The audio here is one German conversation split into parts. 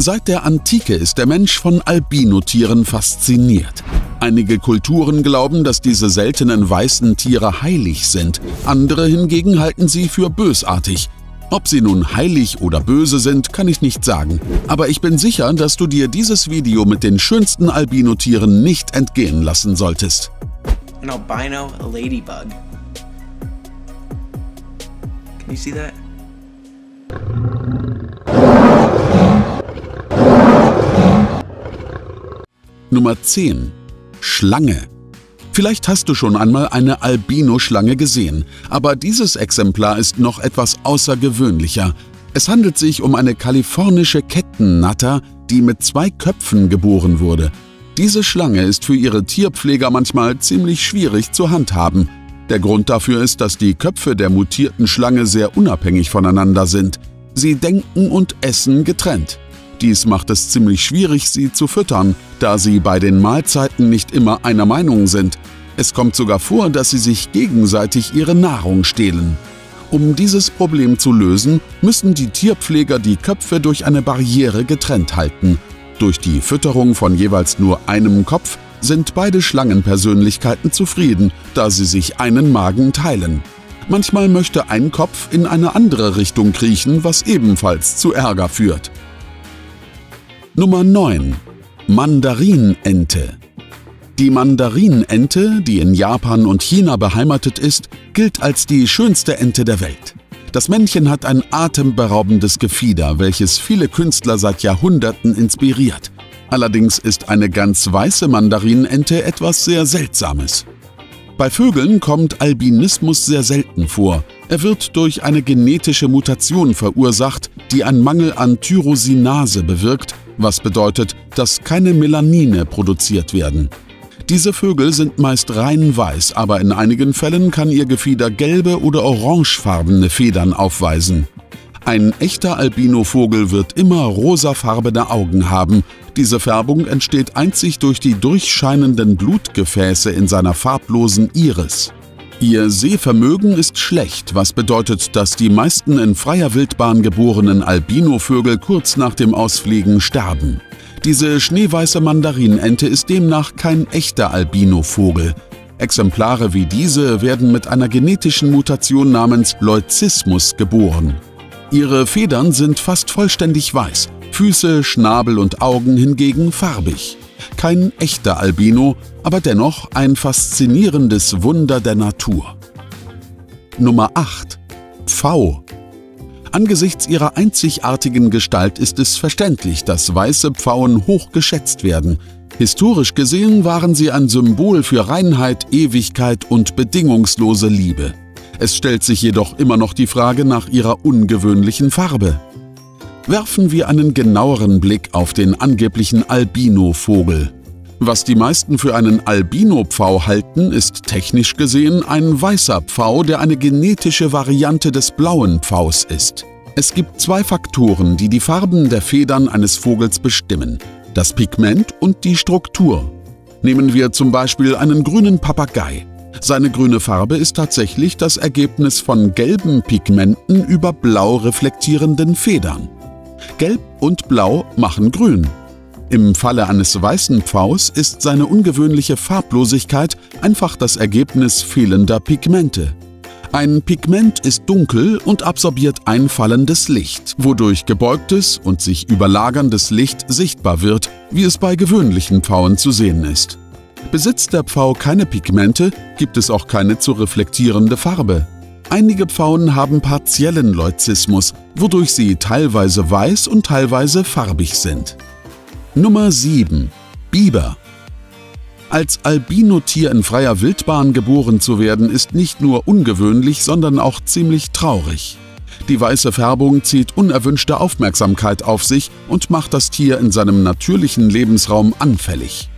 Seit der Antike ist der Mensch von Albinotieren fasziniert. Einige Kulturen glauben, dass diese seltenen weißen Tiere heilig sind, andere hingegen halten sie für bösartig. Ob sie nun heilig oder böse sind, kann ich nicht sagen. Aber ich bin sicher, dass du dir dieses Video mit den schönsten Albinotieren nicht entgehen lassen solltest. An albino ladybug. Can you see that? Nummer 10. Schlange. Vielleicht hast du schon einmal eine Albino-Schlange gesehen, aber dieses Exemplar ist noch etwas außergewöhnlicher. Es handelt sich um eine kalifornische Kettennatter, die mit zwei Köpfen geboren wurde. Diese Schlange ist für ihre Tierpfleger manchmal ziemlich schwierig zu handhaben. Der Grund dafür ist, dass die Köpfe der mutierten Schlange sehr unabhängig voneinander sind. Sie denken und essen getrennt. Dies macht es ziemlich schwierig, sie zu füttern, da sie bei den Mahlzeiten nicht immer einer Meinung sind. Es kommt sogar vor, dass sie sich gegenseitig ihre Nahrung stehlen. Um dieses Problem zu lösen, müssen die Tierpfleger die Köpfe durch eine Barriere getrennt halten. Durch die Fütterung von jeweils nur einem Kopf sind beide Schlangenpersönlichkeiten zufrieden, da sie sich einen Magen teilen. Manchmal möchte ein Kopf in eine andere Richtung kriechen, was ebenfalls zu Ärger führt. Nummer 9. Mandarinente Die Mandarinente, die in Japan und China beheimatet ist, gilt als die schönste Ente der Welt. Das Männchen hat ein atemberaubendes Gefieder, welches viele Künstler seit Jahrhunderten inspiriert. Allerdings ist eine ganz weiße Mandarinente etwas sehr Seltsames. Bei Vögeln kommt Albinismus sehr selten vor. Er wird durch eine genetische Mutation verursacht, die einen Mangel an Tyrosinase bewirkt, was bedeutet, dass keine Melanine produziert werden. Diese Vögel sind meist rein weiß, aber in einigen Fällen kann ihr Gefieder gelbe oder orangefarbene Federn aufweisen. Ein echter Albinovogel wird immer rosafarbene Augen haben. Diese Färbung entsteht einzig durch die durchscheinenden Blutgefäße in seiner farblosen Iris. Ihr Sehvermögen ist schlecht, was bedeutet, dass die meisten in freier Wildbahn geborenen Albinovögel kurz nach dem Ausfliegen sterben. Diese schneeweiße Mandarinente ist demnach kein echter Albinovogel. Exemplare wie diese werden mit einer genetischen Mutation namens Leuzismus geboren. Ihre Federn sind fast vollständig weiß, Füße, Schnabel und Augen hingegen farbig. Kein echter Albino, aber dennoch ein faszinierendes Wunder der Natur. Nummer 8. Pfau. Angesichts ihrer einzigartigen Gestalt ist es verständlich, dass weiße Pfauen hoch geschätzt werden. Historisch gesehen waren sie ein Symbol für Reinheit, Ewigkeit und bedingungslose Liebe. Es stellt sich jedoch immer noch die Frage nach ihrer ungewöhnlichen Farbe werfen wir einen genaueren Blick auf den angeblichen Albino-Vogel. Was die meisten für einen Albino-Pfau halten, ist technisch gesehen ein weißer Pfau, der eine genetische Variante des blauen Pfaus ist. Es gibt zwei Faktoren, die die Farben der Federn eines Vogels bestimmen. Das Pigment und die Struktur. Nehmen wir zum Beispiel einen grünen Papagei. Seine grüne Farbe ist tatsächlich das Ergebnis von gelben Pigmenten über blau reflektierenden Federn. Gelb und Blau machen grün. Im Falle eines weißen Pfaus ist seine ungewöhnliche Farblosigkeit einfach das Ergebnis fehlender Pigmente. Ein Pigment ist dunkel und absorbiert einfallendes Licht, wodurch gebeugtes und sich überlagerndes Licht sichtbar wird, wie es bei gewöhnlichen Pfauen zu sehen ist. Besitzt der Pfau keine Pigmente, gibt es auch keine zu reflektierende Farbe. Einige Pfauen haben partiellen Leuzismus, wodurch sie teilweise weiß und teilweise farbig sind. Nummer 7. Biber Als Albinotier in freier Wildbahn geboren zu werden, ist nicht nur ungewöhnlich, sondern auch ziemlich traurig. Die weiße Färbung zieht unerwünschte Aufmerksamkeit auf sich und macht das Tier in seinem natürlichen Lebensraum anfällig.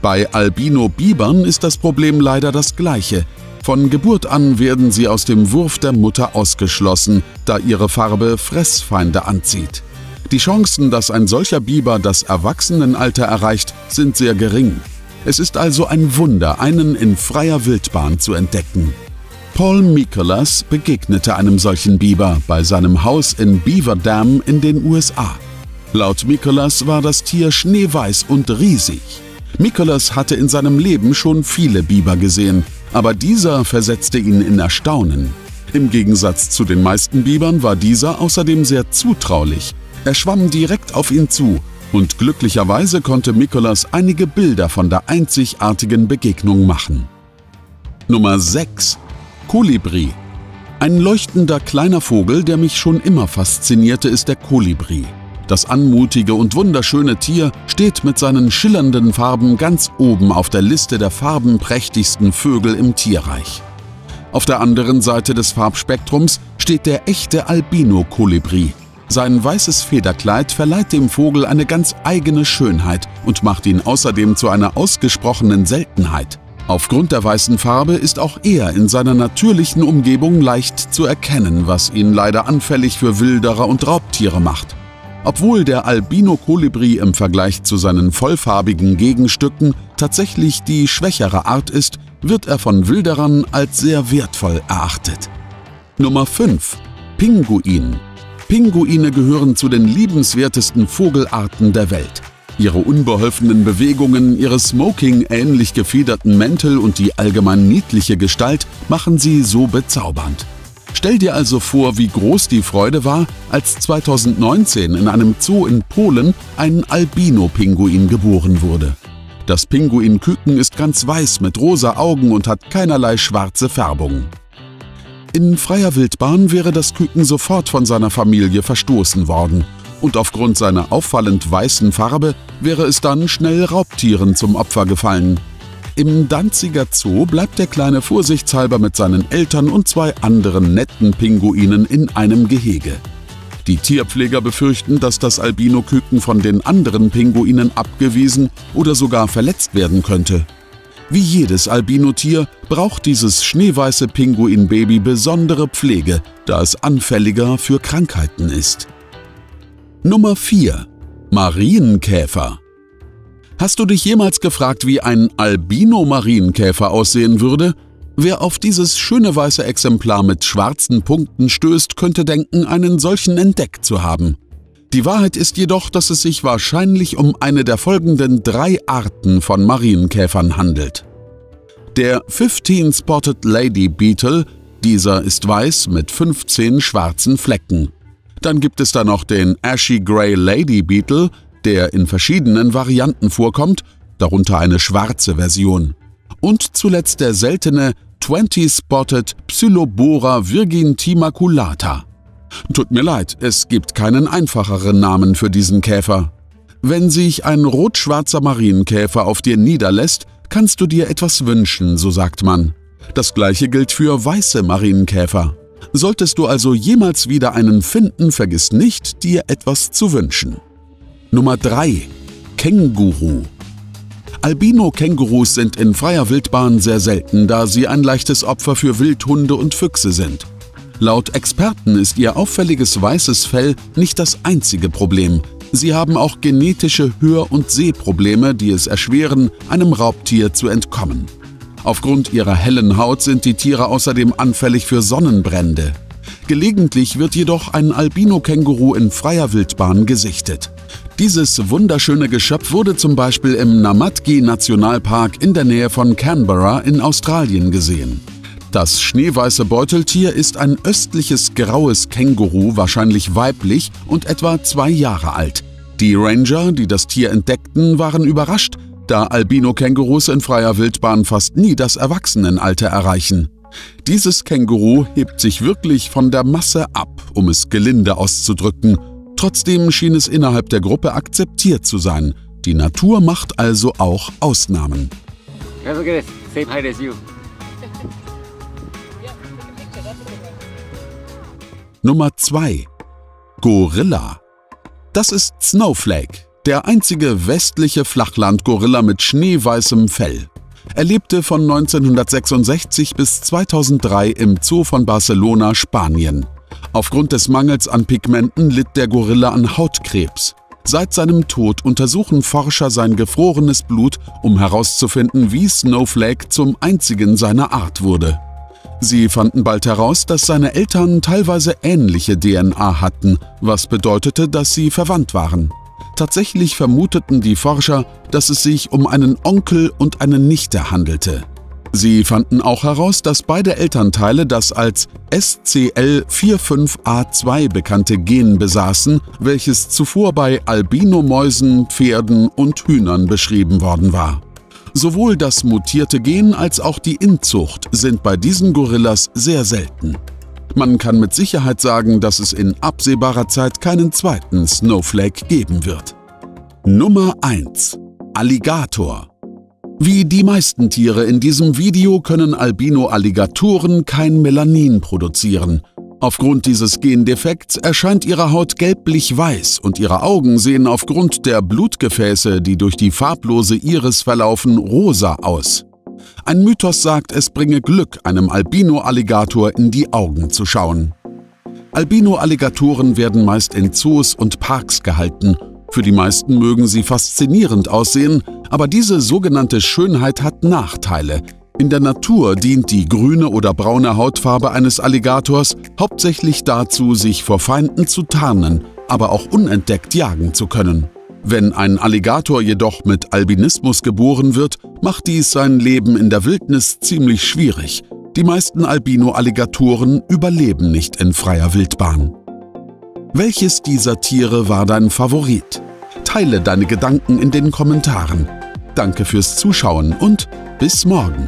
Bei Albino-Bibern ist das Problem leider das gleiche. Von Geburt an werden sie aus dem Wurf der Mutter ausgeschlossen, da ihre Farbe Fressfeinde anzieht. Die Chancen, dass ein solcher Biber das Erwachsenenalter erreicht, sind sehr gering. Es ist also ein Wunder, einen in freier Wildbahn zu entdecken. Paul Mikolas begegnete einem solchen Biber bei seinem Haus in Beaver Dam in den USA. Laut Mikolas war das Tier schneeweiß und riesig. Mikolas hatte in seinem Leben schon viele Biber gesehen, aber dieser versetzte ihn in Erstaunen. Im Gegensatz zu den meisten Bibern war dieser außerdem sehr zutraulich. Er schwamm direkt auf ihn zu und glücklicherweise konnte Mikolas einige Bilder von der einzigartigen Begegnung machen. Nummer 6. Kolibri. Ein leuchtender kleiner Vogel, der mich schon immer faszinierte, ist der Kolibri. Das anmutige und wunderschöne Tier steht mit seinen schillernden Farben ganz oben auf der Liste der farbenprächtigsten Vögel im Tierreich. Auf der anderen Seite des Farbspektrums steht der echte Albino-Kolibri. Sein weißes Federkleid verleiht dem Vogel eine ganz eigene Schönheit und macht ihn außerdem zu einer ausgesprochenen Seltenheit. Aufgrund der weißen Farbe ist auch er in seiner natürlichen Umgebung leicht zu erkennen, was ihn leider anfällig für Wilderer und Raubtiere macht. Obwohl der Albino-Kolibri im Vergleich zu seinen vollfarbigen Gegenstücken tatsächlich die schwächere Art ist, wird er von Wilderern als sehr wertvoll erachtet. Nummer 5. Pinguin. Pinguine gehören zu den liebenswertesten Vogelarten der Welt. Ihre unbeholfenen Bewegungen, ihre Smoking-ähnlich gefederten Mäntel und die allgemein niedliche Gestalt machen sie so bezaubernd. Stell dir also vor, wie groß die Freude war, als 2019 in einem Zoo in Polen ein Albino-Pinguin geboren wurde. Das Pinguinküken ist ganz weiß mit rosa Augen und hat keinerlei schwarze Färbung. In freier Wildbahn wäre das Küken sofort von seiner Familie verstoßen worden und aufgrund seiner auffallend weißen Farbe wäre es dann schnell Raubtieren zum Opfer gefallen. Im Danziger Zoo bleibt der Kleine vorsichtshalber mit seinen Eltern und zwei anderen netten Pinguinen in einem Gehege. Die Tierpfleger befürchten, dass das Albino-Küken von den anderen Pinguinen abgewiesen oder sogar verletzt werden könnte. Wie jedes Albinotier braucht dieses schneeweiße Pinguinbaby besondere Pflege, da es anfälliger für Krankheiten ist. Nummer 4. Marienkäfer. Hast du dich jemals gefragt, wie ein Albino-Marienkäfer aussehen würde? Wer auf dieses schöne weiße Exemplar mit schwarzen Punkten stößt, könnte denken, einen solchen entdeckt zu haben. Die Wahrheit ist jedoch, dass es sich wahrscheinlich um eine der folgenden drei Arten von Marienkäfern handelt. Der 15 Spotted Lady Beetle, dieser ist weiß mit 15 schwarzen Flecken. Dann gibt es da noch den Ashy Grey Lady Beetle, der in verschiedenen Varianten vorkommt, darunter eine schwarze Version. Und zuletzt der seltene 20-Spotted Psilobora virgintimaculata. Tut mir leid, es gibt keinen einfacheren Namen für diesen Käfer. Wenn sich ein rot-schwarzer Marienkäfer auf dir niederlässt, kannst du dir etwas wünschen, so sagt man. Das gleiche gilt für weiße Marienkäfer. Solltest du also jemals wieder einen finden, vergiss nicht, dir etwas zu wünschen. Nummer 3. Känguru. Albino-Kängurus sind in freier Wildbahn sehr selten, da sie ein leichtes Opfer für Wildhunde und Füchse sind. Laut Experten ist ihr auffälliges weißes Fell nicht das einzige Problem. Sie haben auch genetische Hör- und Sehprobleme, die es erschweren, einem Raubtier zu entkommen. Aufgrund ihrer hellen Haut sind die Tiere außerdem anfällig für Sonnenbrände. Gelegentlich wird jedoch ein Albino-Känguru in freier Wildbahn gesichtet. Dieses wunderschöne Geschöpf wurde zum Beispiel im Namatgi-Nationalpark in der Nähe von Canberra in Australien gesehen. Das schneeweiße Beuteltier ist ein östliches graues Känguru, wahrscheinlich weiblich und etwa zwei Jahre alt. Die Ranger, die das Tier entdeckten, waren überrascht, da Albino-Kängurus in freier Wildbahn fast nie das Erwachsenenalter erreichen. Dieses Känguru hebt sich wirklich von der Masse ab, um es gelinde auszudrücken. Trotzdem schien es innerhalb der Gruppe akzeptiert zu sein. Die Natur macht also auch Ausnahmen. Nummer 2. Gorilla. Das ist Snowflake, der einzige westliche Flachlandgorilla mit schneeweißem Fell. Er lebte von 1966 bis 2003 im Zoo von Barcelona, Spanien. Aufgrund des Mangels an Pigmenten litt der Gorilla an Hautkrebs. Seit seinem Tod untersuchen Forscher sein gefrorenes Blut, um herauszufinden, wie Snowflake zum einzigen seiner Art wurde. Sie fanden bald heraus, dass seine Eltern teilweise ähnliche DNA hatten, was bedeutete, dass sie verwandt waren. Tatsächlich vermuteten die Forscher, dass es sich um einen Onkel und eine Nichte handelte. Sie fanden auch heraus, dass beide Elternteile das als SCL45A2 bekannte Gen besaßen, welches zuvor bei Albinomäusen, Pferden und Hühnern beschrieben worden war. Sowohl das mutierte Gen als auch die Inzucht sind bei diesen Gorillas sehr selten. Man kann mit Sicherheit sagen, dass es in absehbarer Zeit keinen zweiten Snowflake geben wird. Nummer 1. Alligator wie die meisten Tiere in diesem Video können Albino-Alligatoren kein Melanin produzieren. Aufgrund dieses Gendefekts erscheint ihre Haut gelblich-weiß und ihre Augen sehen aufgrund der Blutgefäße, die durch die farblose Iris verlaufen, rosa aus. Ein Mythos sagt, es bringe Glück, einem Albino-Alligator in die Augen zu schauen. Albino-Alligatoren werden meist in Zoos und Parks gehalten. Für die meisten mögen sie faszinierend aussehen, aber diese sogenannte Schönheit hat Nachteile. In der Natur dient die grüne oder braune Hautfarbe eines Alligators hauptsächlich dazu, sich vor Feinden zu tarnen, aber auch unentdeckt jagen zu können. Wenn ein Alligator jedoch mit Albinismus geboren wird, macht dies sein Leben in der Wildnis ziemlich schwierig. Die meisten Albino-Alligatoren überleben nicht in freier Wildbahn. Welches dieser Tiere war dein Favorit? Teile deine Gedanken in den Kommentaren. Danke fürs Zuschauen und bis morgen.